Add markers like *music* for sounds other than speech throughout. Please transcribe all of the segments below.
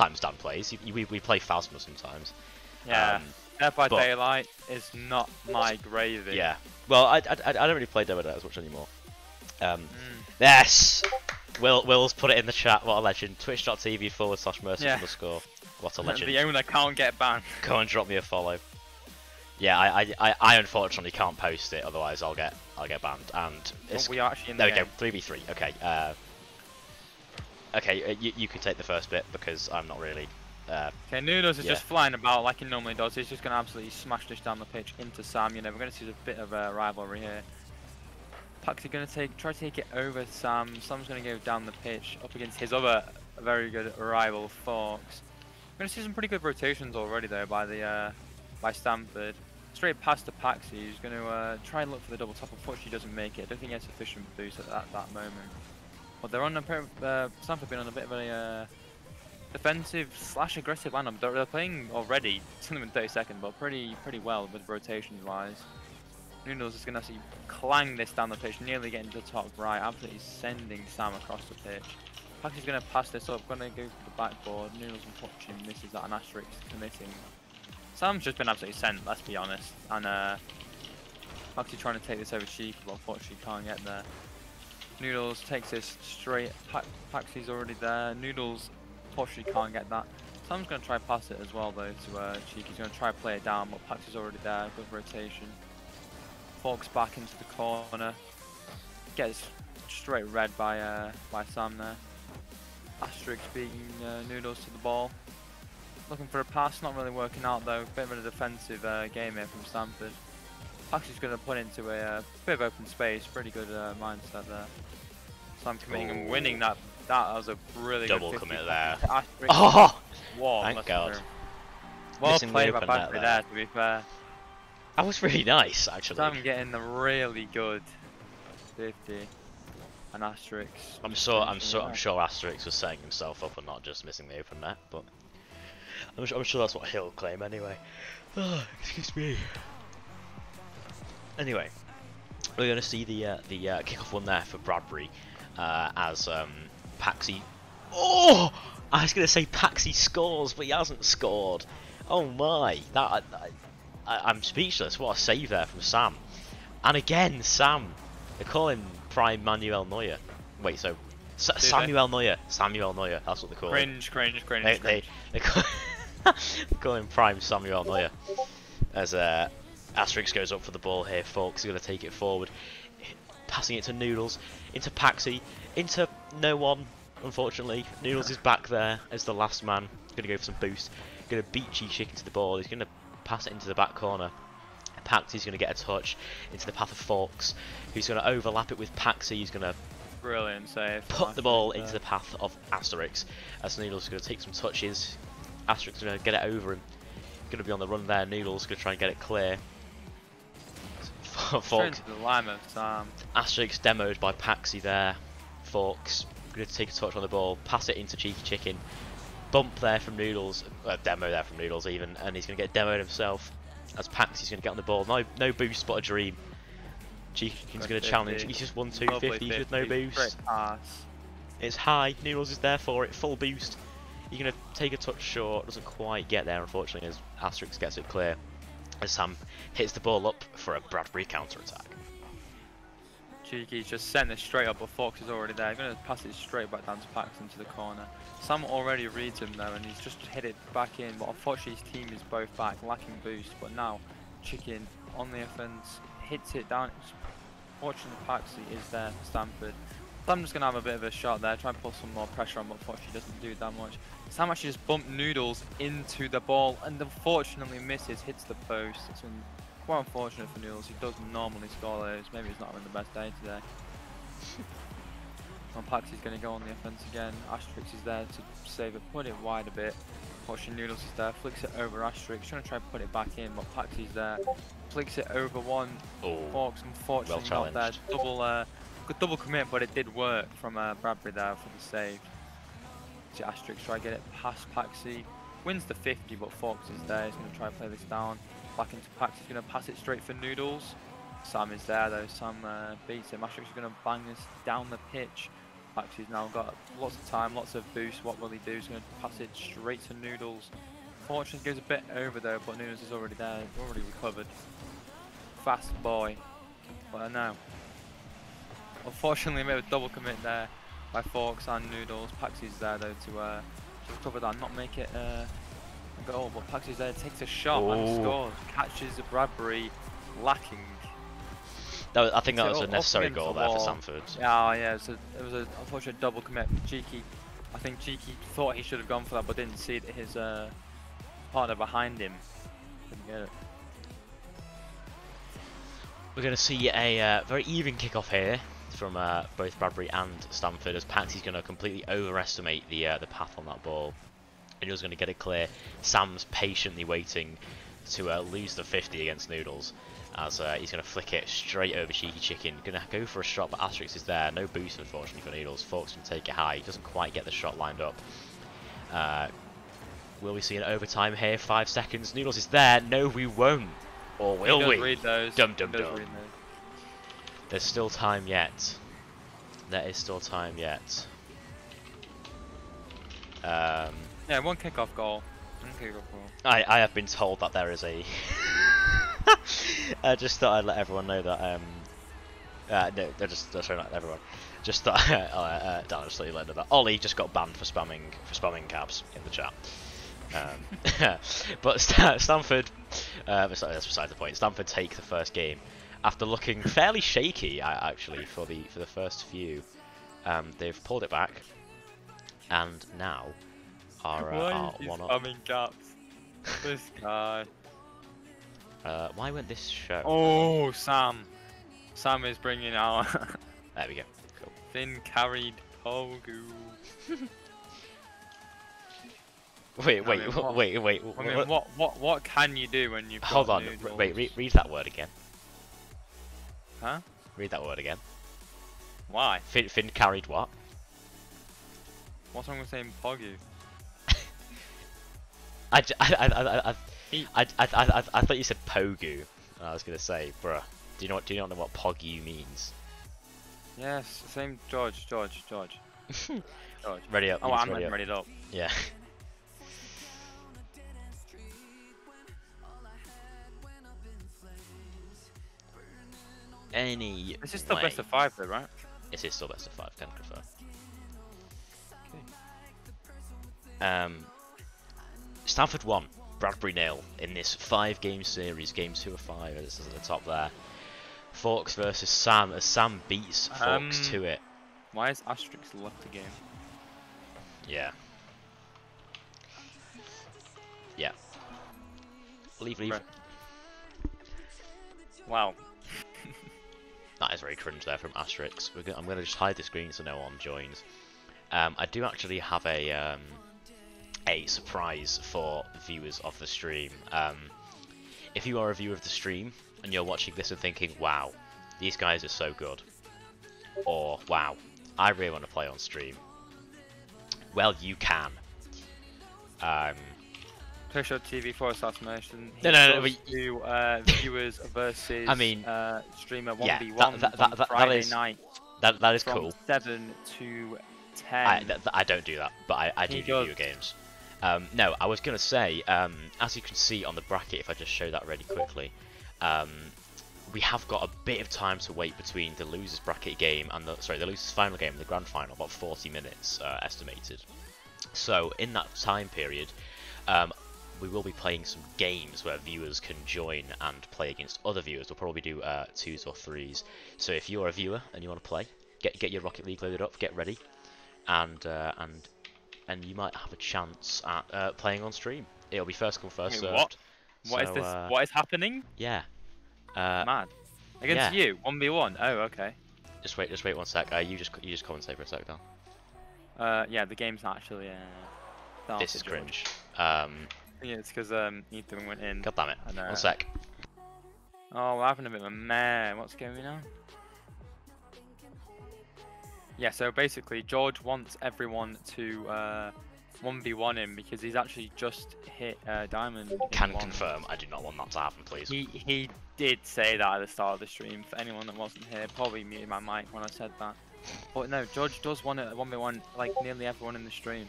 sometimes Dan plays. We, we play Phasma sometimes. Yeah. Um, Dead by but- Daylight is not my gravy. yeah. Well, I, I, I don't really play Dead by Daylight as much anymore. Um, Mm. yes! Will, Will's put it in the chat. What a legend. Twitch.tv forward slash mercy Yeah. underscore. What a *laughs* legend. The owner can't get banned. *laughs* Go and drop me a follow. Yeah, I, I, I, I unfortunately can't post it, otherwise I'll get I'll get banned. And it's we are actually in the there we go, three v three. Okay. Uh, okay, uh, you, you can take the first bit because I'm not really. Uh, Okay, Noodles is Yeah. just flying about like he normally does. He's just going to absolutely smash this down the pitch into Sam. You know, we're going to see a bit of a rivalry here. Paxi is going to take try to take it over Sam. Sam's going to go down the pitch up against his other very good rival, Fox. We're going to see some pretty good rotations already though by the uh, by Stamford. Straight past the Paxi, who's going to uh, try and look for the double top. Unfortunately, doesn't make it. I don't think he has sufficient boost at that, that moment. But they're on a pair uh, been on a bit of a uh, defensive slash aggressive lineup. They're, they're playing already, it's only been 30 seconds, but pretty pretty well with rotations wise. Noodles is going to actually clang this down the pitch, nearly getting to the top right, absolutely sending Sam across the pitch. Paxi's going to pass this up, going to go for the backboard. Noodles unfortunately misses that, and Asterix committing. Sam's just been absolutely sent, let's be honest. And uh, Paxi trying to take this over Chica, but unfortunately can't get there. Noodles takes this straight. Pa Paxi's already there. Noodles Unfortunately can't get that. Sam's going to try pass it as well though to uh, Cheek. He's going to try play it down, but Pax is already there. Good rotation. Forks back into the corner. Gets straight red by uh, by Sam there. Asterix beating uh, Noodles to the ball. Looking for a pass, not really working out though. Bit of a defensive uh, game here from Stamford. Is going to put into a uh, bit of open space. Pretty good uh, mindset there. So I'm committing and winning that. That was a really Double good 50 commit there. *laughs* oh! Whoa, Thank God. Well Missing played by Bradbury there. there, to be fair. That was really nice, actually. I'm getting the really good 50. And Asterix. I'm sure. I'm sure. I'm sure Asterix was setting himself up and not just missing the open net, but I'm sure, I'm sure that's what he'll claim anyway. Oh, *sighs* excuse me. Anyway, we're going to see the uh, the uh, kickoff one there for Bradbury uh, as um, Paxi. Oh, I was going to say Paxi scores, but he hasn't scored. Oh my, that I, I, I'm speechless. What a save there from Sam. And again, Sam. They call him Prime Manuel Neuer. Wait, so Sa- they? Samuel Neuer. Samuel Neuer. That's what they call him. Cringe, cringe, cringe, They, they, call, *laughs* they call him Prime Samuel Neuer. As uh, Asterix goes up for the ball here, Folks is going to take it forward, passing it to Noodles, into Paxi, into no one. Unfortunately, Noodles is back there as the last man. Going to go for some boost. Going to beat Cheek into the ball. He's going to pass it into the back corner. Paxi's going to get a touch into the path of Forks, who's going to overlap it with Paxi. He's going to Brilliant save. put the ball into the path of Asterix. As Noodles is going to take some touches. Asterix is going to get it over him. Going to be on the run there. Noodles going to try and get it clear. Forks. the lime of Sam. Asterix demoed by Paxi there. Forks going to take a touch on the ball, pass it into Cheeky Chicken. Bump there from Noodles, uh, demo there from Noodles even, and he's going to get demoed himself. As Paxi's going to get on the ball. No, no boost, but a dream. Cheeky Chicken's going to challenge. He's just won two Lovely fifties with no boost. It's high. Noodles is there for it. Full boost. You're going to take a touch short. Doesn't quite get there, unfortunately, as Asterix gets it clear. As Sam hits the ball up for a Bradbury counter attack. Cheeky's just sent it straight up, but Fox is already there. He's Going to pass it straight back down to Pax into the corner. Sam already reads him though, and he's just hit it back in. But unfortunately, his team is both back, lacking boost. But now, Chicken on the offense hits it down. Fortunately, Paxi is there for Stamford. Sam just going to have a bit of a shot there, try and put some more pressure on, but unfortunately doesn't do that much. Sam actually just bumped Noodles into the ball and unfortunately misses, hits the post. It's un- quite unfortunate for Noodles. He does normally score those. Maybe he's not having the best day today. *laughs* and Paxi's going to go on the offense again. Asterix is there to save it, put it wide a bit. Fortunately, Noodles is there, flicks it over Asterix, trying to try and put it back in, but Paxi's there, flicks it over one. Oh, Forks unfortunately Well not there. challenged. Double, uh, good double commit, but it did work from uh, Bradbury there for the save. To Asterix try to get it past Paxi. Wins the 50, but Fox is there. He's going to try and play this down. Back into Paxi. He's going to pass it straight for Noodles. Sam is there though. Sam uh, beats him. Asterix is going to bang this down the pitch. Paxi's now got lots of time, lots of boost. What will he do? He's going to pass it straight to Noodles. Fortune goes a bit over though, but Noodles is already there, already recovered. Fast boy. But I know. Unfortunately, made a double commit there by Forks and Noodles. Paxy's there though to, uh, to recover that, and not make it uh, a goal. But Paxy's there, takes a shot and scores. Catches Bradbury lacking. That was, I think that So was a necessary goal there for wall. Stamford. Yeah, yeah, it was, a, it was an unfortunate double commit. Cheeky, I think Cheeky thought he should have gone for that, but didn't see that his uh, partner behind him couldn't get it. We're going to see a uh, very even kickoff here from uh, both Bradbury and Stamford as Paxi's going to completely overestimate the uh, the path on that ball. And he was going to get it clear. Sam's patiently waiting to uh, lose the 50 against Noodles as uh, he's going to flick it straight over Cheeky Chicken. Going to go for a shot, but Asterix is there. No boost, unfortunately, for Noodles. Forks can take it high. He doesn't quite get the shot lined up. Uh, will we see an overtime here? Five seconds. Noodles is there. No, we won't. Or will we? read those. Dum, dum, dum. There's still time yet. There is still time yet. Um, Yeah, one kickoff goal. One kickoff goal. I, I have been told that there is a. *laughs* I just thought I'd let everyone know that. Um, uh, no, they're just they're sorry, not everyone. Just thought *laughs* uh, uh, Dan just let you know that Ollie just got banned for spamming for spamming caps in the chat. Um, *laughs* but Sta- Stamford, uh, sorry, that's beside the point. Stamford take the first game after looking fairly shaky, actually, for the for the first few. Um, they've pulled it back, and now are, uh, Why are one up. caps? this *laughs* guy. Uh, why won't this show? Oh, Sam. Sam is bringing our. *laughs* There we go. Cool. thin carried Pogu. *laughs* Wait, I wait, mean, what- wait, wait. I mean, what- what what can you do when you've Hold on. noodles? wait, re- read that word again. Huh? Read that word again. Why? Finn, Finn carried what? What's wrong with saying Pogu? *laughs* I, I, I, I, I, I, I, I, I, I I thought you said pogu. And I was gonna say, bruh. Do you what? Do you not know what pogu means? Yes, same George, George, George, *laughs* George. ready up. Oh, I'm ready ready, up. up. Yeah. Any. This is still way. best of five though, right? It is still best of five, can confirm. Um, Stamford won, Bradbury nil in this five-game series. Game two of five. This is at the top there. Forks versus Sam as Sam beats Forks Um, to it. Why is Asterix left the game? Yeah. Yeah. Leave, leave. Wow. That is very cringe there from Asterix. Go- I'm going to just hide the screen so no one joins. Um, I do actually have a um, a surprise for viewers of the stream. Um, if you are a viewer of the stream and you're watching this and thinking, "Wow, these guys are so good," or "Wow, I really want to play on stream," well, you can. Twitch.tv forward slash Merchant. No, no, no, but- to uh, viewers *laughs* versus I mean, uh, streamer 1v1 that- that- that- on that- that Friday is night that that is cool. 7 to 10. I, th- th- I don't do that, but I, I do do video games. Um, no, I was going to say, um, as you can see on the bracket, if I just show that really quickly, um, we have got a bit of time to wait between the losers bracket game and the sorry the losers final game and the grand final, about 40 minutes uh, estimated. So in that time period, um, we will be playing some games where viewers can join and play against other viewers. We'll probably do uh, twos or threes. So if you're a viewer and you want to play, get get your Rocket League loaded up, get ready, and uh, and and you might have a chance at uh, playing on stream. It'll be first come first served. what? What is So, this? uh, what is happening? Yeah. Uh, Mad. Against yeah. you? 1v1? Oh, okay. just wait, just wait one sec. Uh, you just you just commentate for a sec. Uh, yeah, the game's not actually. Uh, This is cringe. Um, Yeah, it's because um, Ethan went in. God damn it. And, uh, One sec. Oh, we're having a bit of a mare. What's going on? Yeah, so basically, George wants everyone to uh, 1v1 him because he's actually just hit uh, Diamond. Can confirm. I do not want that to happen, please. He, he did say that at the start of the stream. For anyone that wasn't here, probably muted my mic when I said that. But no, George does want it 1v1 like nearly everyone in the stream.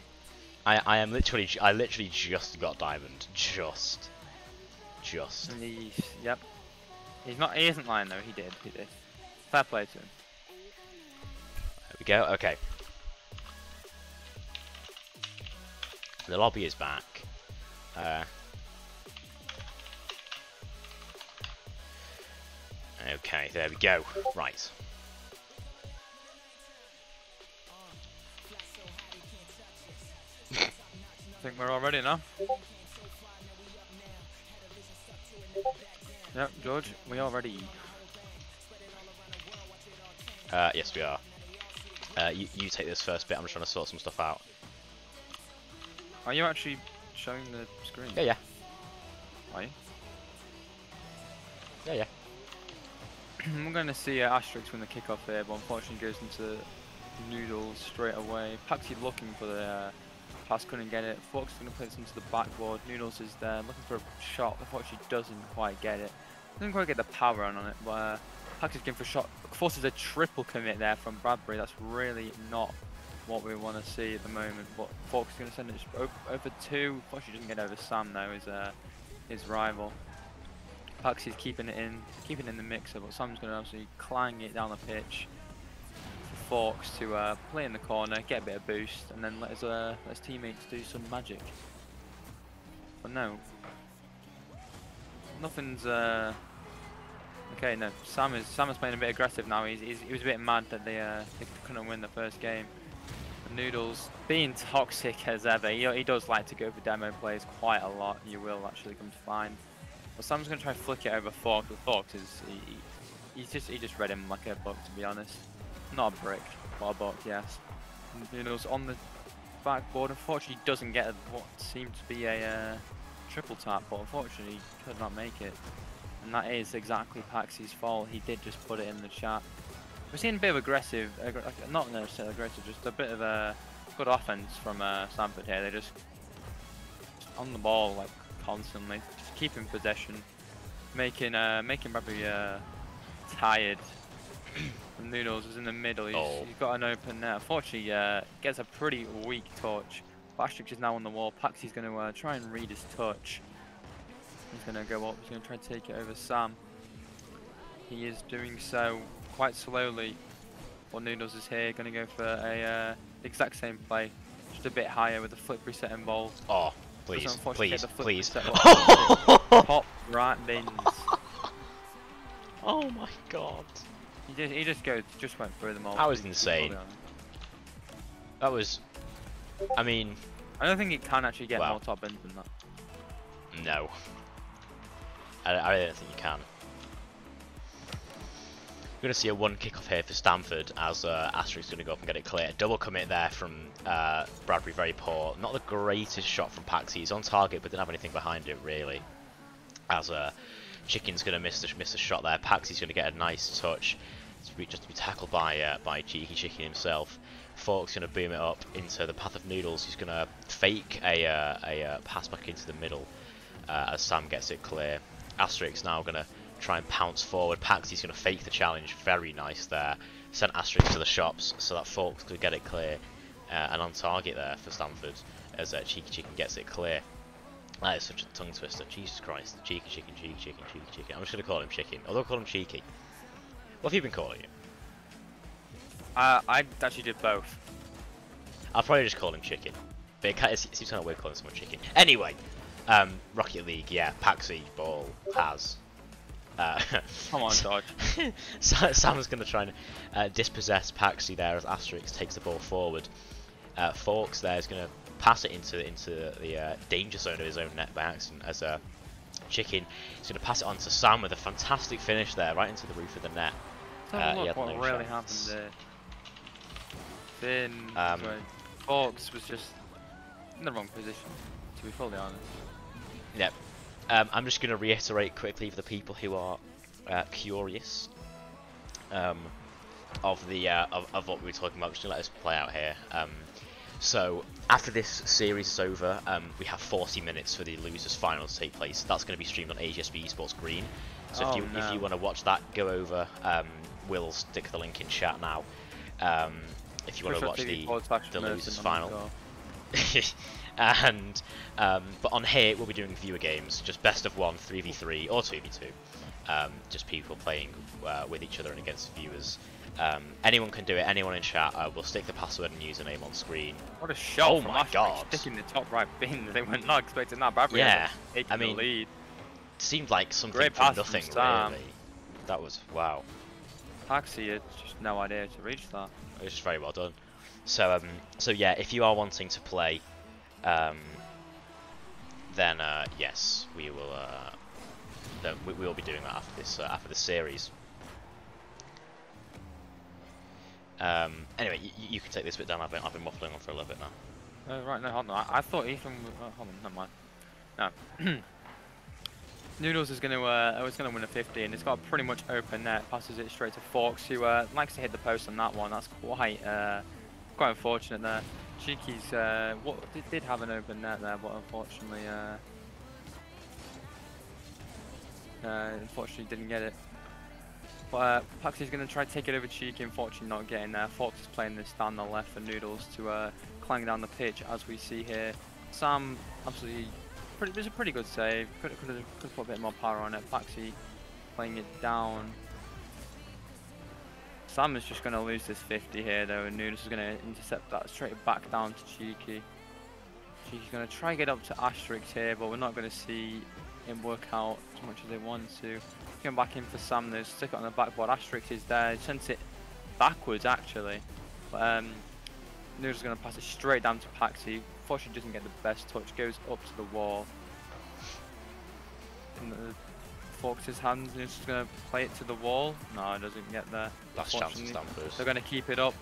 I I am literally I literally just got diamond. Just. Just. And he's, yep. He's not, he isn't lying though, he did, he did. Fair play to him. There we go. Okay. The lobby is back. Uh, okay, there we go. Right. Think we're all ready now. Yep, George, we are ready. Uh, yes, we are. Uh, you, you take this first bit. I'm just trying to sort some stuff out. Are you actually showing the screen? Yeah, yeah, Are you? yeah, yeah. *clears throat* We're going to see uh, Asterix win the kickoff here, but unfortunately goes into Noodles straight away. Paxi looking for the uh, pass, couldn't get it. Fox is going to this into the backboard. Noodles is there looking for a shot, unfortunately doesn't quite get it. Doesn't quite get the power on, on it, but uh, Paxi's going for a shot. Forces a triple commit there from Bradbury. That's really not what we want to see at the moment. But Fox is going to send it over, two. Unfortunately doesn't get over Sam though, his, uh, his rival. Paxi's keeping it in, keeping it in the mixer, but Sam's going to absolutely clang it down the pitch Forks to uh, play in the corner, get a bit of boost, and then let his, uh, let his teammates do some magic. But no, nothing's. Uh... Okay, no. Sam is Sam is playing a bit aggressive now. He's, he's he was a bit mad that they uh, they couldn't win the first game. Noodles being toxic as ever. He, he does like to go for demo plays quite a lot. You will actually come to find. But Sam's gonna try to flick it over Fox. But Fox is he, he- just he just read him like a book to be honest. Not a brick, but a book, yes. Noodles on the backboard. Unfortunately, doesn't get what seemed to be a uh, triple tap, but unfortunately could not make it. And that is exactly Paxi's fault. He did just put it in the chat. We're seeing a bit of aggressive, aggr- not necessarily aggressive, just a bit of a good offense from uh, Stamford here. They're just on the ball like constantly, just keeping possession, making uh, making Bradbury uh, tired. *clears throat* And Noodles is in the middle. He's, Oh. he's got an open net. Unfortunately, uh, gets a pretty weak touch. Asterix is now on the wall. Paxi's going to uh, try and read his touch. He's going to go up. He's going to try to take it over Sam. He is doing so quite slowly. But Noodles is here, going to go for a uh, exact same play, just a bit higher with the flip reset involved. Oh, please, please, please. Top *laughs* right bins. *laughs* oh my god. He just, he just goes, just went through them all. That was insane. That was. I mean, I don't think it can actually get Wow. more top bins than that. no. I, I don't think you can. We're going to see a one kickoff here for Stamford as uh, Asterix going to go up and get it clear. Double commit there from uh, Bradbury, very poor. Not the greatest shot from Paxi. He's on target, but didn't have anything behind it really. As uh, Chicken's going to miss the miss the shot there. Paxi's going to get a nice touch. Just to be tackled by uh, by Cheeky Chicken himself. Fork's going to boom it up into the path of Noodles. He's going to fake a uh, a uh, pass back into the middle uh, as Sam gets it clear. Asterix now going to try and pounce forward. Paxy's going to fake the challenge. Very nice there. Sent Asterix to the shops so that Forks could get it clear. Uh, and on target there for Stamford as uh, Cheeky Chicken gets it clear. That is such a tongue twister. Jesus Christ. Cheeky Chicken, Cheeky Chicken, Cheeky Chicken. I'm just going to call him Chicken. Although I'll call him Cheeky. What have you been calling him? Uh, I actually did both. I'll probably just call him Chicken. But it, kind of, it seems kind of weird calling someone Chicken. Anyway, um, Rocket League, yeah, Paxi Ball has. Uh, *laughs* Come on, Dodge. *laughs* Sa- Sam's going to try and uh, dispossess Paxi there as Asterix takes the ball forward. Uh, Forks there is going to pass it into into the uh, danger zone of his own net by accident as uh, Chicken is going to pass it on to Sam with a fantastic finish there, right into the roof of the net. Have Uh, a look what really shots. happened there. Finn, Um, sorry, Fox was just in the wrong position, to be fully honest. Yep. Um, I'm just going to reiterate quickly for the people who are uh, curious um, of the uh, of, of what we were talking about. Just to let us play out here. So after this series is over, um, we have 40 minutes for the losers final to take place. That's going to be streamed on AGSB Esports Green. So if Oh, you if you want to watch that, go over. Um, we'll stick the link in chat now. Um, if you want to watch the the losers final. *laughs* and um, but on here we'll be doing viewer games, just best of one, three v three or two v two. Um, just people playing uh, with each other and against viewers. Um, anyone can do it. Anyone in chat. Uh, we'll stick the password and username on screen. What a shot Oh from my God. sticking the top right bin. *laughs* They were not expecting that. Bradbury Yeah, I mean, the lead. Seemed like something Great from from nothing Sam. really. That was wow. Paxi had just no idea to reach that. It was just very well done. So um, so yeah, if you are wanting to play, um, then uh, yes, we will. Uh, then we we will be doing that after this uh, after this series. Um, anyway, you, you can take this bit down. I've been, I've been waffling on for a little bit now. Uh, right, no, hold on. I, I thought Ethan. Uh, hold on, never mind. No. *clears throat* Noodles is going to uh, was going to win a 50, and it's got pretty much open net. Passes it straight to Forks, who uh, likes to hit the post on that one. That's quite uh, quite unfortunate there. Cheeky's uh, what did, did have an open net there, but unfortunately, uh, uh, unfortunately didn't get it. But uh, Paxy's going to try to take it over Cheeky, unfortunately not getting there. Forks is playing this down the left for Noodles to uh, clang down the pitch as we see here. Sam absolutely pretty, it was a pretty good save. Could have put a bit more power on it. Paxi playing it down. Sam is just going to lose this 50 here though, and Noodles is going to intercept that straight back down to Cheeky. Cheeky's going to try and get up to Asterix here, but we're not going to see him work out as much as they want to. Going back in for Sam, there's stick it on the backboard. Asterix is there, he sends it backwards actually. But um, is going to pass it straight down to Paxi. Fortunately doesn't get the best touch, goes up to the wall. And forks his hands, Nunes is going to play it to the wall. No, it doesn't get there. Last chance for Stamford. They're going to keep it up.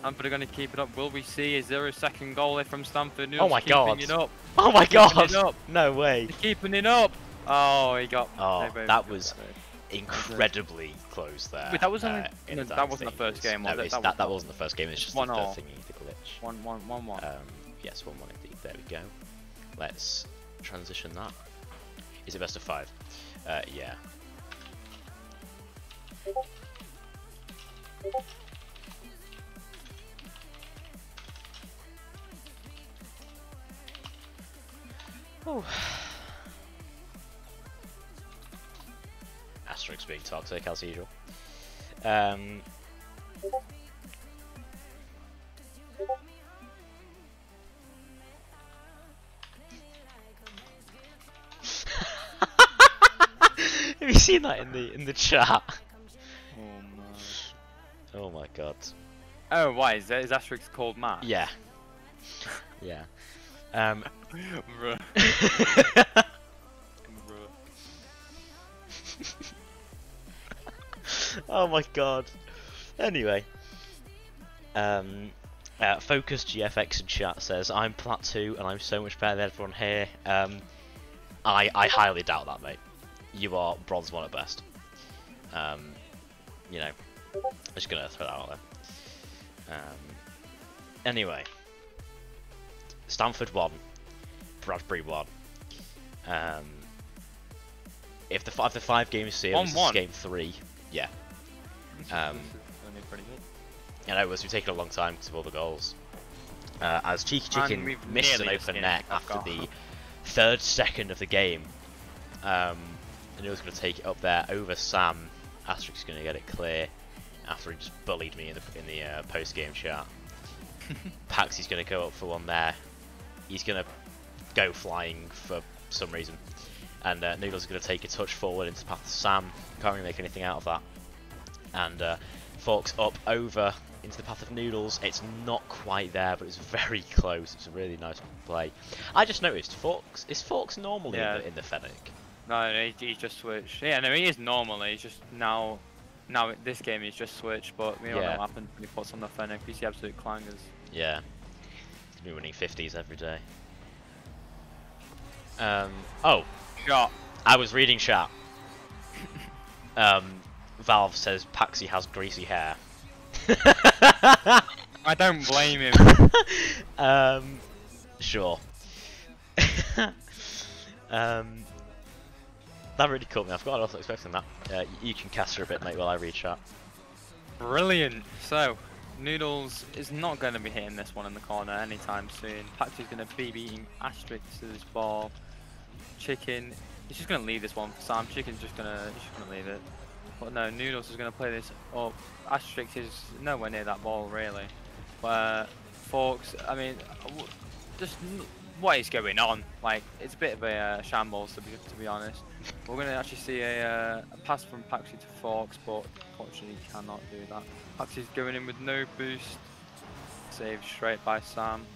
Stamford are going to keep it up. Will we see Is there a second goal here from Stamford? Oh my keeping God. It up. Oh my god! up. No way! They're keeping it up. Oh, he got. Oh, that was there. incredibly close there. Wait, that was only, uh, no, that wasn't the first game, No, was it? That that, that wasn't the first game. It's just One the, the thingy, the glitch. One, one, one, one. Um, yes, one one indeed. There we go. Let's transition that. Is it best of five? Uh, yeah. Oh. Asterix being toxic as usual. Um, Have seen that in the in the chat? Oh, no. Oh my god. Oh, why is, that, is Asterix called Matt? Yeah. *laughs* Yeah. Um. Bruh. *laughs* Bruh. oh my god. Anyway. Um. Uh, Focus GFX in chat says I'm plat two and I'm so much better than everyone here. Um. I I highly doubt that, mate. You are bronze one at best. Um. You know. I'm just gonna throw that out there. Um. Anyway. Stamford won. Bradbury won. Um. If the five the five games series One is one. game three, yeah. Um, This is pretty good. I know it was taken a long time to all the goals. Uh, as Cheeky Chicken missed an open net after the third second of the game. Um, he going to take it up there over Sam. Asterix going to get it clear after he just bullied me in the in the uh, post game chat. *laughs* Paxy's going to go up for one there. He's going to go flying for some reason. And uh, Noodle's is going to take a touch forward into the path of Sam. Can't really make anything out of that. And uh, Forks up over into the path of Noodles. It's not quite there, but it's very close. It's a really nice play. I just noticed Forks is Forks normally Yeah. in, the, in the Fennec. No, he, he's just switched. Yeah, no, he is normally. He's just now. Now this game he's just switched, but we don't know Yeah. what happened when he puts on the Fennec. He's the absolute clangers. Yeah, he's been winning 50s every day. Um. Oh, Shot. I was reading chat. *laughs* um, Valve says Paxi has greasy hair. *laughs* I don't blame him. *laughs* um, sure. um, that really caught me. I forgot I wasn't expecting that. Uh, you can cast her a bit, mate, while I read chat. Brilliant. So, Noodles is not going to be hitting this one in the corner anytime soon. Paxy's going to be beating Asterix to this ball. Chicken, he's just going to leave this one for Sam. Chicken's just going to just gonna leave it. But no, Noodles is going to play this up. Asterix is nowhere near that ball really. But Forks, I mean, just what is going on? Like, it's a bit of a uh, shambles to be to be honest. We're going to actually see a, uh, a pass from Paxi to Forks, but unfortunately cannot do that. Paxi's going in with no boost. Saved straight by Sam.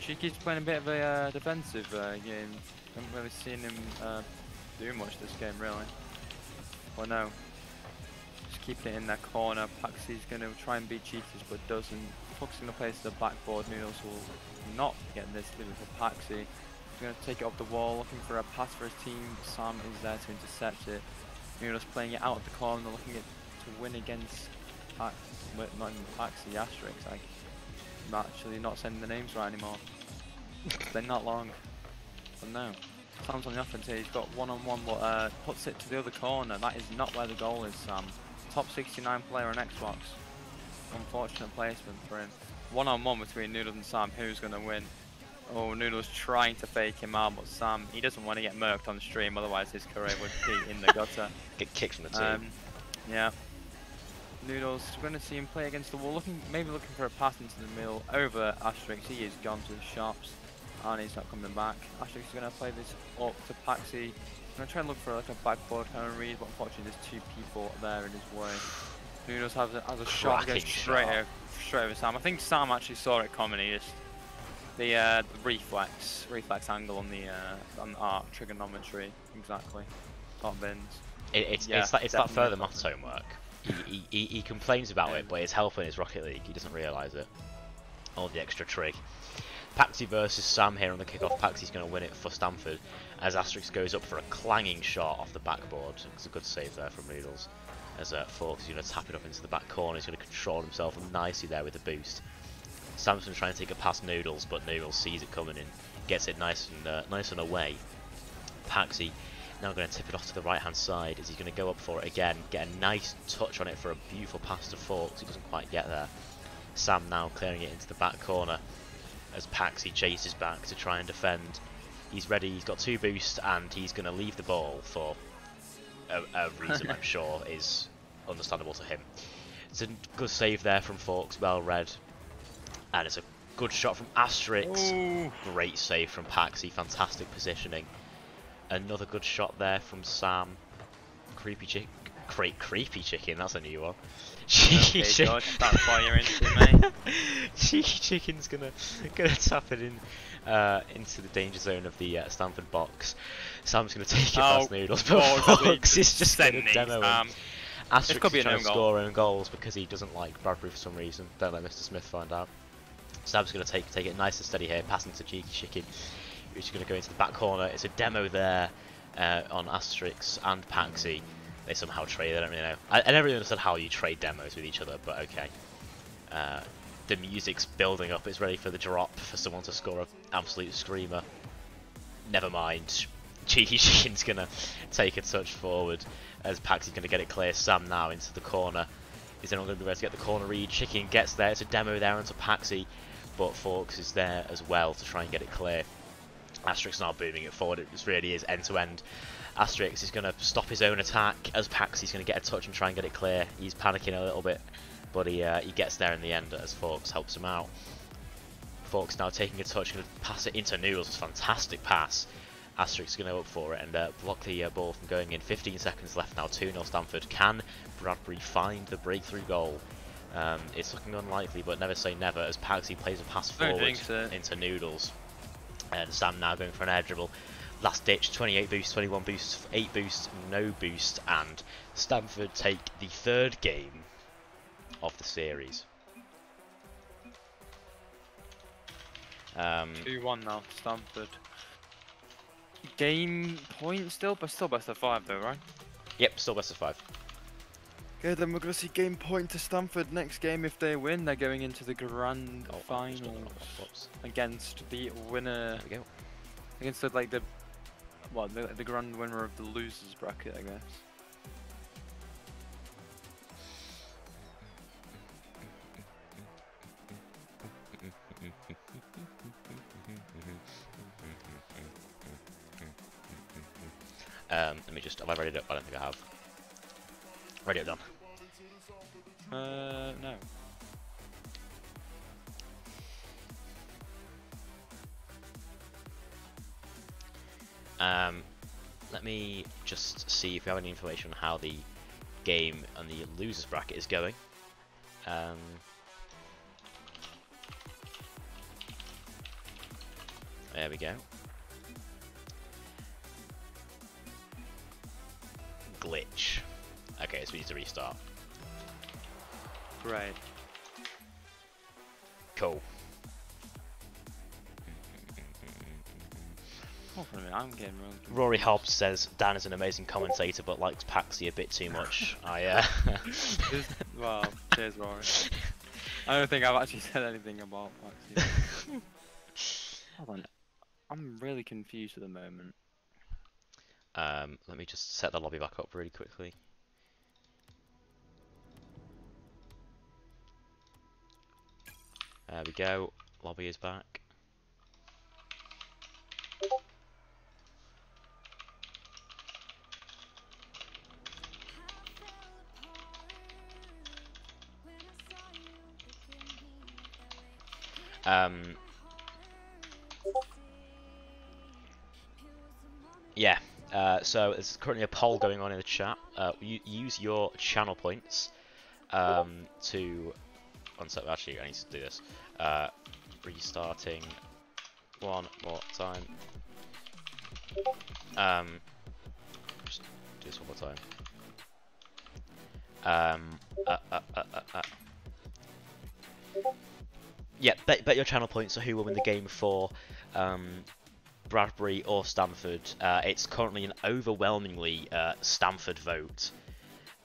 Cheeky's playing a bit of a uh, defensive uh, game. Haven't really seen him uh, do much this game, really. Well, no. Just keeping it in that corner. Paxi's going to try and beat Cheetahs, but doesn't. Is going to play to the backboard. Noodles will not get this leaving for Paxi. He's going to take it off the wall, looking for a pass for his team. Sam is there to intercept it. Noodles playing it out of the corner, looking to win against Pax, not even Paxi, Asterix. Like, I'm actually not saying the names right anymore. It's been not long. But no. Sam's on the offense here. He's got one on one, but uh, puts it to the other corner. That is not where the goal is, Sam. Top 69 player on Xbox. Unfortunate placement for him. One on one between Noodles and Sam. Who's going to win? Oh, Noodles trying to fake him out, but Sam, he doesn't want to get murked on the stream, otherwise his career would be in the gutter. Get kicked from the team. Um, yeah. Noodles, we're going to see him play against the wall, looking maybe looking for a pass into the middle over Asterix. He is gone to the shops, and he's not coming back. Asterix is going to play this up to Paxi. I'm going to try and look for like a backboard kind of read, but unfortunately there's two people there in his way. Noodles has a, has a shot, goes straight shot. over, straight over Sam. I think Sam actually saw it coming. He just the, uh, the reflex, reflex angle on the uh, on the arc trigonometry, exactly. Top bins. It, it's Yeah, it's that it's that further maths homework. He, he, he, complains about it, but it's helping his Rocket League. He doesn't realise it. All the extra trig. Paxi versus Sam here on the kickoff. Paxi's going to win it for Stamford as Asterix goes up for a clanging shot off the backboard. It's a good save there from Noodles. As uh, Forks going to tap it up into the back corner. He's going to control himself nicely there with the boost. Sam's trying to take it past Noodles, but Noodles sees it coming in, gets it nice and uh, nice and away. Paxi now going to tip it off to the right hand side as he's going to go up for it again, get a nice touch on it for a beautiful pass to Forks. He doesn't quite get there. Sam now clearing it into the back corner as Paxi chases back to try and defend. He's ready, he's got two boosts, and he's going to leave the ball for a, a reason I'm *laughs* sure is understandable to him. It's a good save there from Forks, well read. And it's a good shot from Asterix. Ooh. Great save from Paxi, fantastic positioning. Another good shot there from Sam. Creepy chick, great creepy chicken. That's a new one. *laughs* Cheeky Okay, chick- George, that's why you're into me. *laughs* Cheeky chicken's gonna gonna tap it in uh, into the danger zone of the uh, Stamford box. Sam's gonna take it Oh, past Noodles, but God, *laughs* Fox is just gonna demo him. Asterix could be is trying to goal. score own goals because he doesn't like Bradbury for some reason. Don't let Mr. Smith find out. Sam's going to take take it nice and steady here, passing to Cheeky Chicken, who's going to go into the back corner. It's a demo there uh, on Asterix and Paxi. They somehow trade. I don't really know. I, I never really understood how you trade demos with each other, but okay. Uh, the music's building up. It's ready for the drop for someone to score an absolute screamer. Never mind. Cheeky *laughs* Chicken's gonna take a touch forward as Paxi's gonna get it clear. Sam now into the corner. Is anyone gonna be able to get the corner read? Chicken gets there. It's a demo there onto Paxi, but Forks is there as well to try and get it clear. Asterix now booming it forward. It really is end to end. Asterix is going to stop his own attack as Paxi's going to get a touch and try and get it clear. He's panicking a little bit, but he uh, he gets there in the end as Forks helps him out. Forks now taking a touch, going to pass it into Noodles. Fantastic pass. Asterix is going to go up for it and uh, block the uh, ball from going in. 15 seconds left now. 2 0 Stamford. Can Bradbury find the breakthrough goal? Um, it's looking unlikely, but never say never as Paxi plays a pass forward jinx it. into Noodles. And Sam now going for an air dribble. Last ditch, 28 boosts, 21 boosts, 8 boosts, no boost, and Stamford take the third game of the series. Um, 2-1 now, Stamford. Game point still, but still best of five though, right? yep, still best of five. Okay, then we're gonna see game point to Stamford next game. If they win, they're going into the grand Oh, finals Whoops. against the winner, There we go. against the like the, well, the, the grand winner of the losers bracket, I guess. Um, let me just. Have I ready it up? I don't think I have. Ready it done. Uh, no. Um, let me just see if we have any information on how the game and the losers bracket is going. Um, there we go. Need to restart. Great. Cool. Hold on a minute, I'm getting wrong. Rory Hobbs says Dan is an amazing commentator, but likes Paxi a bit too much. *laughs* I uh, well, cheers, Rory. I don't think I've actually said anything about Maxi. *laughs* Hold on. I'm really confused at the moment. um, let me just set the lobby back up really quickly. There we go. Lobby is back. Um, yeah, uh, so there's currently a poll going on in the chat. Uh, use your channel points um, to. Actually, I need to do this. Uh, restarting one more time. Um, just do this one more time. Um, uh, uh, uh, uh, uh. Yeah, bet, bet your channel points on who will win the game for um, Bradbury or Stamford. Uh, it's currently an overwhelmingly uh, Stamford vote.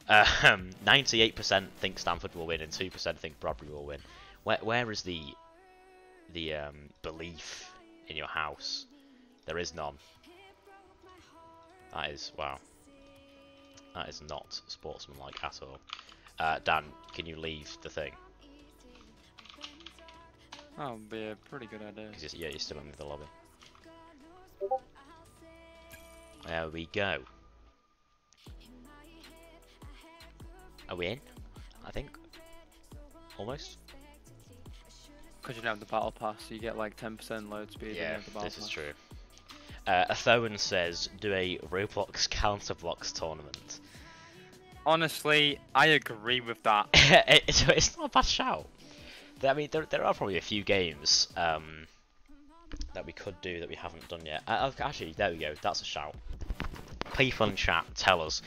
Um, 98% think Stamford will win and 2% think Bradbury will win. Where, where is the the um, belief in your house? There is none. That is wow. That is not sportsmanlike at all. Uh, Dan, can you leave the thing? That would be a pretty good idea. Because yeah, you're still in the lobby. There we go. We in? I think. Almost. Because you don't have the battle pass, so you get like 10% load speed. Yeah, have the battle this is true. Uh, Athoan says, do a Roblox Counter Blox tournament. Honestly, I agree with that. *laughs* it, so it's not a bad shout. I mean, there, there are probably a few games um, that we could do that we haven't done yet. Uh, actually, there we go. That's a shout. People in chat, tell us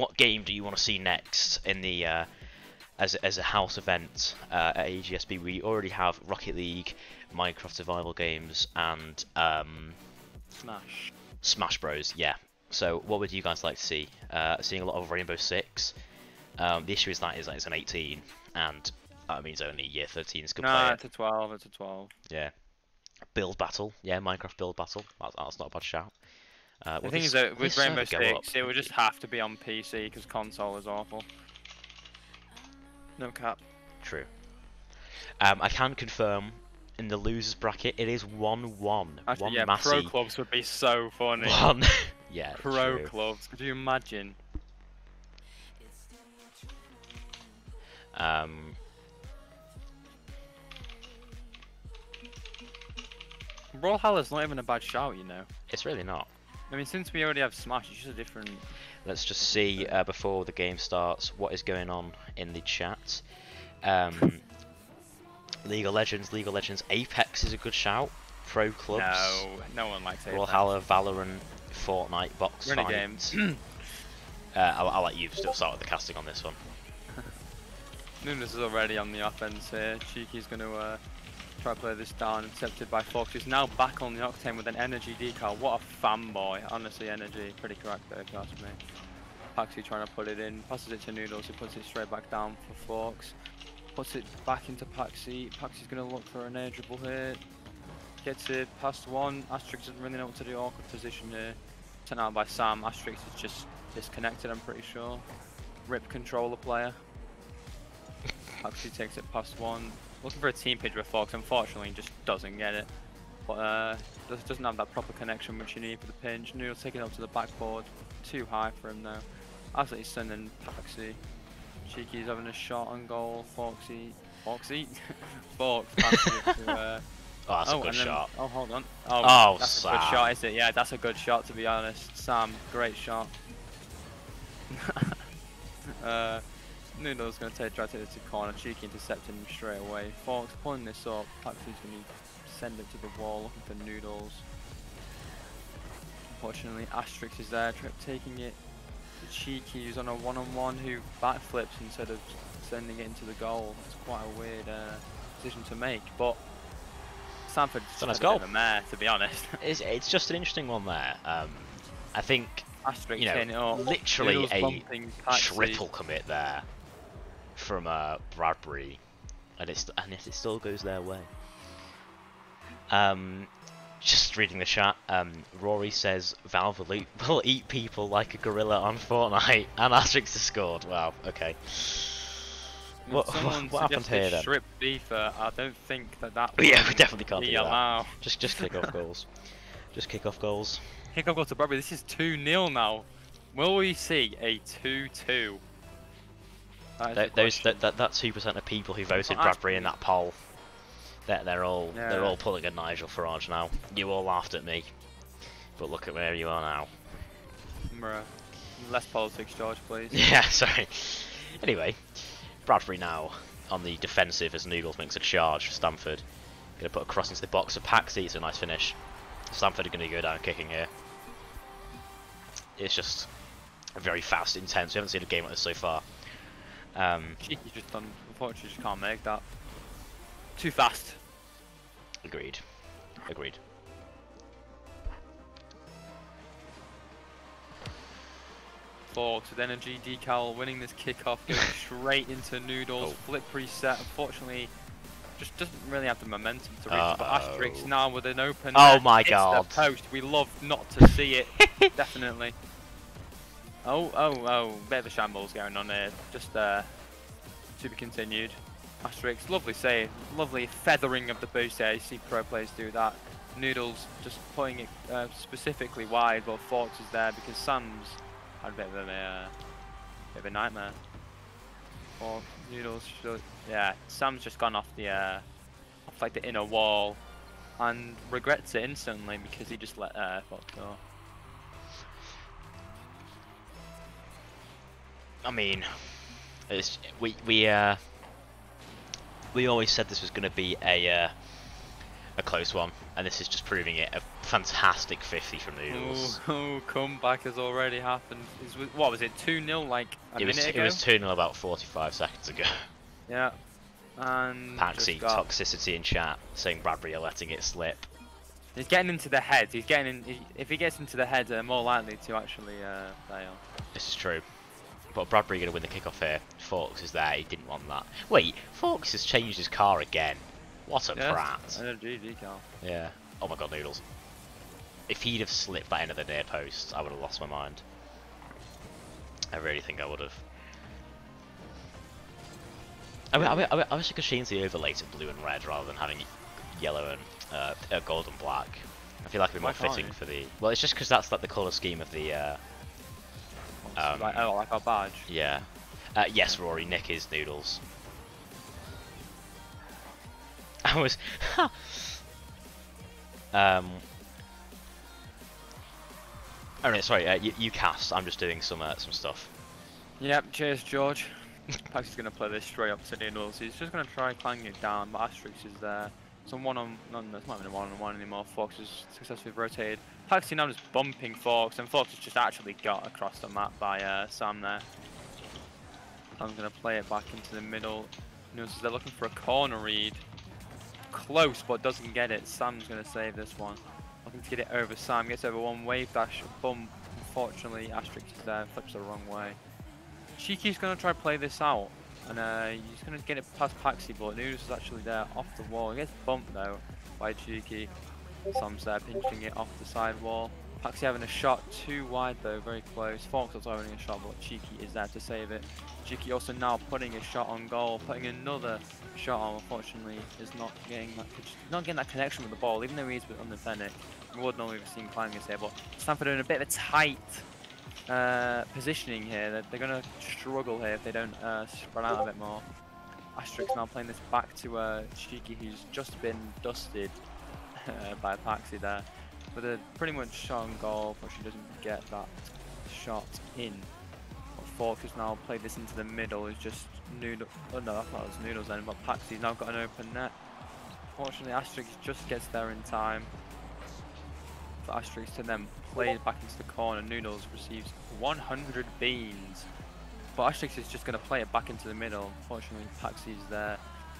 what game do you want to see next in the uh, as a- as a house event uh, at AGSB. We already have Rocket League, Minecraft survival games, and um, Smash. Smash Bros. Yeah. So, what would you guys like to see? Uh, seeing a lot of Rainbow Six. Um, the issue is that is that it's an 18, and that means only year 13s could play Nah, it. it's a 12, it's a 12. Yeah. Build battle. Yeah, Minecraft build battle. That's, that's not a bad shout. Uh, The thing this- is that with Rainbow? Six, it would just have to be on PC because console is awful. No cap. True. Um, I can confirm in the losers bracket it is one one. Actually, one yeah, pro clubs would be so funny. *laughs* One. *laughs* yeah. Pro true. clubs, could you imagine? Um, Brawlhalla's not even a bad shout, you know. it's really not. I mean, since we already have Smash, it's just a different. Let's just see uh, before the game starts what is going on in the chat. Um, League of Legends, League of Legends, Apex is a good shout. Pro clubs, No, no one likes it. Brawlhalla, Valorant, Fortnite, Box Running games. *clears throat* Uh, I'll, I'll let you still start with the casting on this one. *laughs* Nunes is already on the offense here. Cheeky's going to uh, try to play this down, intercepted by Fox. He's now back on the Octane with an energy decal. What a fanboy. Honestly, energy. Pretty correct there, if you ask me. Paxi trying to put it in. Passes it to Noodles. He puts it straight back down for Fox. Puts it back into Paxi. Paxi's going to look for an air dribble here. Gets it past one. Asterix doesn't really know what to do. Awkward position here. Sent out by Sam. Asterix is just disconnected, I'm pretty sure. Rip controller player. *laughs* Paxi takes it past one. Looking for a team pinch with Fox. Unfortunately, just doesn't get it. but uh, does, doesn't have that proper connection which you need for the pinch. Noodles taking it up to the backboard, too high for him though. Absolutely sending Paxi. Cheeky's having a shot on goal. Foxy, Foxy, *laughs* Fox passes to. Uh, *laughs* Oh, that's oh, a good then- shot. oh, hold on. Oh, Oh, that's a good shot, is it? Yeah, that's a good shot to be honest. Sam, great shot. *laughs* uh, Noodle's going to take, try to take it to corner. Cheeky intercepting him straight away. Fox pulling this up. Paxi's going to send it to the wall looking for Noodles. Unfortunately, Asterix is there, tri- taking it to Cheeky, who's on a one-on-one, who backflips instead of sending it into the goal. It's quite a weird uh, decision to make, but Stamford It's a nice just bit goal. of a mare, to be honest. *laughs* It's, it's just an interesting one there. Um, I think Asterix you know, literally a triple commit there from uh, Bradbury, and it's and it still goes their way. Um, just reading the chat, um, Rory says Valve will eat, *laughs* will eat people like a gorilla on Fortnite, *laughs* and Asterix has scored. Wow, okay. What- *laughs* what happened here then? Strip uh, I don't think that that. Yeah, we definitely can't do that. Just just kick off goals. Just kick off goals. Kick off goal to Bradbury. This is 2 0 now. Will we see a 2 2? Th- those that that that two percent of people who voted Bradbury in that poll, they're they're all they're all pulling a Nigel Farage now. You all laughed at me, but look at where you are now. Less politics, George, please. *laughs* Yeah, sorry. Anyway, Bradbury now on the defensive as Noodles makes a charge for Stamford. Gonna put a cross into the box of Paxi. It's a nice finish. Stamford are gonna go down kicking here. It's just a very fast, intense. We haven't seen a game like this so far. Um, Cheeky just done. Unfortunately, just can't make that. Too fast. Agreed. Agreed. Fox with energy decal winning this kickoff, going *laughs* straight into Noodles. Oh. Flip reset. Unfortunately, just doesn't really have the momentum to reach. it, But Uh-oh. Asterix now with an open. Oh net, my God. The post. We love not to see it. *laughs* Definitely. Oh, oh, oh! Bit of a shambles going on here. Just uh, to be continued. Asterix, lovely save, lovely feathering of the boost there. You see pro players do that. Noodles just putting it uh, specifically wide, but Fox is there because Sam's had a bit of a, uh, bit of a nightmare. Or Noodles, should, yeah, Sam's just gone off the, uh, off like the inner wall, and regrets it instantly because he just let uh, Fox go. I mean, it's, we we uh we always said this was going to be a uh, a close one, and this is just proving it. A fantastic 50 from Noodles. Oh, *laughs* oh, comeback has already happened. Is, what was it? 2 0 like a it was minute it was 2 0 about 45 seconds ago. Yeah. And Paxi got- toxicity in chat saying Bradbury are letting it slip. He's getting into the head. He's getting in. he- If he gets into the head, they're more likely to actually uh, fail. This is true. But Bradbury going to win the kickoff here. Fawkes is there. He didn't want that. Wait, Fawkes has changed his car again. What a Yes, prat. Yeah. Oh my god, Noodles. If he'd have slipped that into the near post, I would have lost my mind. I really think I would have. I wish I could change the overlay to blue and red rather than having yellow and uh, uh, gold and black. I feel like it'd be more fitting for the. Well, it's just because that's like the colour scheme of the. Uh, Um, like, oh, like our badge. yeah. Uh, yes, Rory, Nick is noodles. *laughs* I was. um. Oh no, sorry. Uh, you, you cast. I'm just doing some uh, some stuff. Yep, cheers, George. *laughs* Pax is gonna play this straight up to Noodles. He's just gonna try clanging it down, but Asterix is there. Some one on, it's not even a one on one anymore. Fox has successfully rotated. Paxi now just bumping Fox, and Fox has just actually got across the map by uh, Sam there. I'm gonna play it back into the middle. Noodles, they're looking for a corner read. Close, but doesn't get it. Sam's gonna save this one. Looking to get it over. Sam gets over one wave dash bump. Unfortunately, Asterix is there, flips the wrong way. Cheeky's gonna try play this out, and uh, he's gonna get it past Paxi, but Noodles is actually there off the wall. He gets bumped though by Cheeky. Sam's there pinching it off the side wall. Paxi having a shot too wide though, very close. Fox also having a shot, but Cheeky is there to save it. Cheeky also now putting a shot on goal, putting another shot on. Unfortunately, is not getting that not getting that connection with the ball, even though he's on the Fennec. We would normally have seen climbing here, but Stamford are in a bit of a tight uh, positioning here. They're, they're going to struggle here if they don't uh, spread out a bit more. Asterix now playing this back to uh, Cheeky, who's just been dusted *laughs* uh, by Paxi there. With a pretty much shot on goal, but she doesn't get that shot in. But Fork has now played this into the middle, is just Noodle. Oh no, I thought it was Noodles then, but Paxi's now got an open net. Fortunately, Asterix just gets there in time. For Asterix to then play it back into the corner, Noodles receives 100 beans. But Asterix is just going to play it back into the middle. Fortunately, Paxi's there.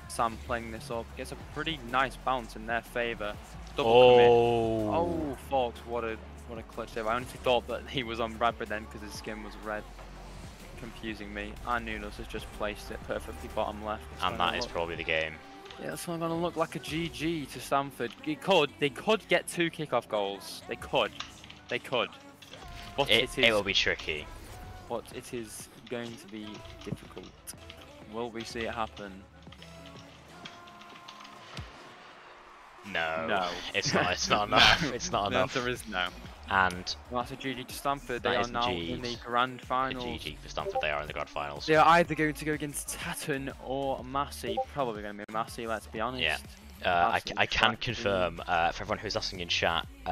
Sam playing this up, gets a pretty nice bounce in their favour. Double commit. Oh. Oh, Fox, what a what a clutch save. I honestly thought that he was on Bradbury then because his skin was red. Confusing me. And Noodles has just placed it perfectly bottom left. It's And that is probably the game. Yeah, it's going to look like a GG to Stamford. It could, they could get two kickoff goals. They could. They could. But It, it it is will be tricky. but it is going to be difficult. Will we see it happen? No. No. It's not. It's not *laughs* enough. No. It's not The enough. answer is no. And Well, that's a GG to Stamford. They are now in the Gs. grand a finals. GG for Stamford. They are in the grand finals. They are either going to go against Tatton or Massey. Probably going to be Massey, let's be honest. Yeah. Uh, I, I can confirm uh, for everyone who's asking in chat. Uh,